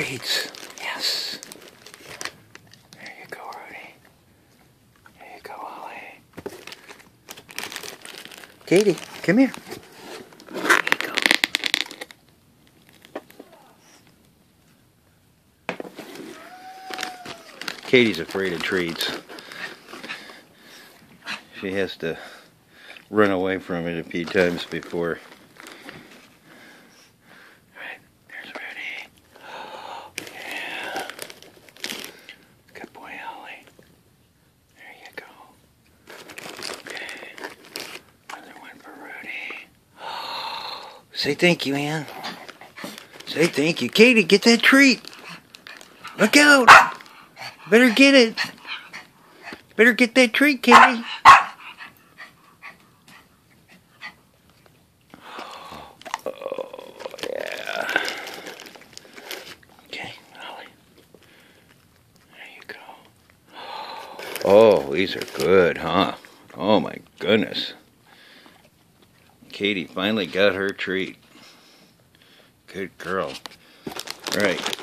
treats. Yes. There you go, Rudy. There you go, Ollie. Katie, come here. There you go. Katie's afraid of treats. She has to run away from it a few times before. Right, there's Rudy. Yeah. Good boy, Ollie. There you go. Okay. Another one for Rudy. Say thank you, Ann. Say thank you. Katie, get that treat. Look out. Better get it. Better get that treat, Katie. Oh, yeah. Okay. There you go. Oh, these are good, huh? Oh my goodness. Katie finally got her treat. Good girl. All right.